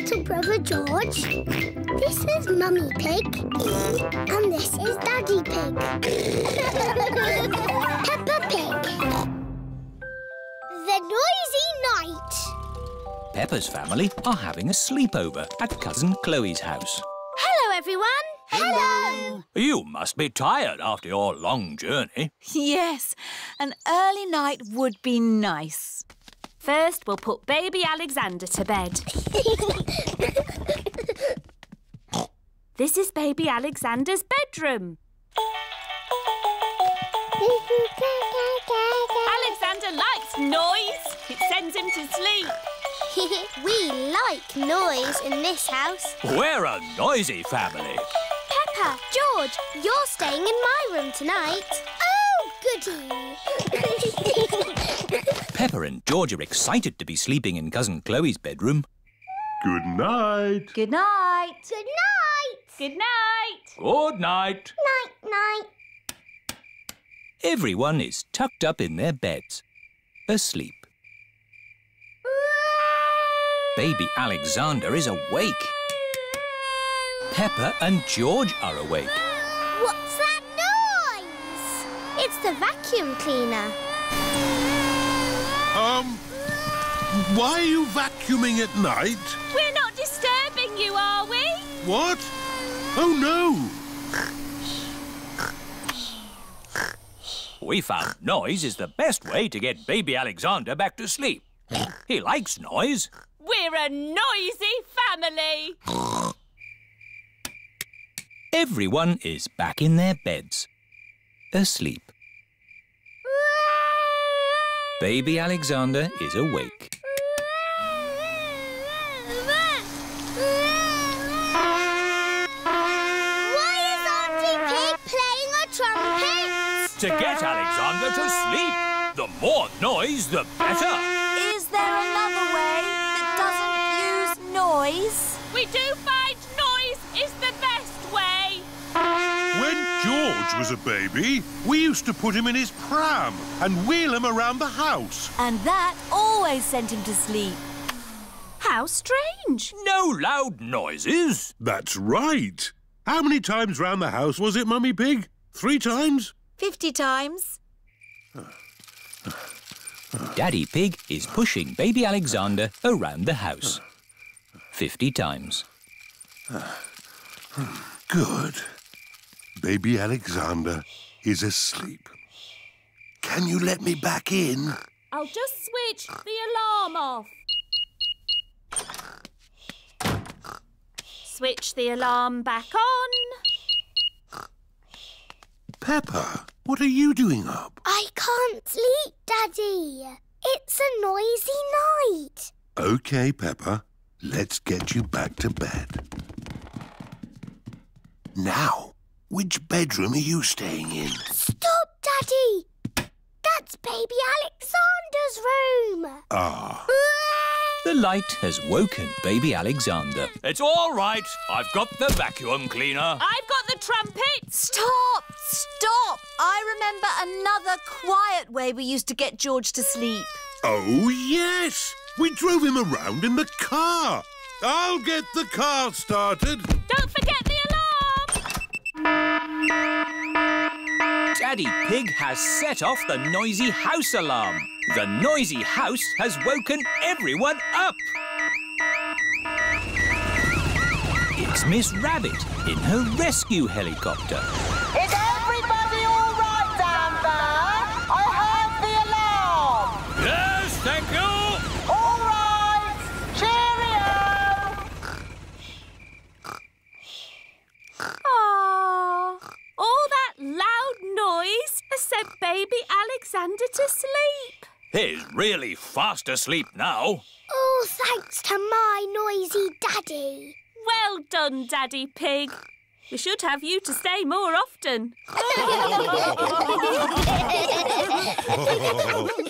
little brother George. This is Mummy Pig. And this is Daddy Pig. Peppa Pig. The Noisy Night. Peppa's family are having a sleepover at Cousin Chloe's house. Hello, everyone. Hello. You must be tired after your long journey. Yes, an early night would be nice. First, we'll put baby Alexander to bed. this is baby Alexander's bedroom. Alexander likes noise. It sends him to sleep. we like noise in this house. We're a noisy family. Peppa, George, you're staying in my room tonight. Oh, goody. Peppa and George are excited to be sleeping in Cousin Chloe's bedroom. Good night. Good night. Good night. Good night. Good night. Night, night. Everyone is tucked up in their beds, asleep. Baby Alexander is awake. Peppa and George are awake. What's that noise? It's the vacuum cleaner. Um, why are you vacuuming at night? We're not disturbing you, are we? What? Oh, no. We found noise is the best way to get baby Alexander back to sleep. He likes noise. We're a noisy family. Everyone is back in their beds, asleep. Baby Alexander is awake. Why is Auntie Pig playing a trumpet? To get Alexander to sleep. The more noise, the better. Is there another way that doesn't use noise? We do find George was a baby, we used to put him in his pram and wheel him around the house. And that always sent him to sleep. How strange. No loud noises. That's right. How many times round the house was it, Mummy Pig? Three times? Fifty times. Daddy Pig is pushing baby Alexander around the house. Fifty times. Good. Baby Alexander is asleep. Can you let me back in? I'll just switch the alarm off. Switch the alarm back on. Peppa, what are you doing up? I can't sleep, Daddy. It's a noisy night. OK, Peppa. Let's get you back to bed. Now, which bedroom are you staying in? Stop, Daddy. That's baby Alexander's room. Ah, The light has woken baby Alexander. It's all right. I've got the vacuum cleaner. I've got the trumpet. Stop! Stop! I remember another quiet way we used to get George to sleep. oh yes! We drove him around in the car. I'll get the car started. Don't forget Daddy Pig has set off the noisy house alarm. The noisy house has woken everyone up. It's Miss Rabbit in her rescue helicopter. Alexander to sleep. He's really fast asleep now. Oh, thanks to my noisy daddy. Well done, Daddy Pig. We should have you to stay more often.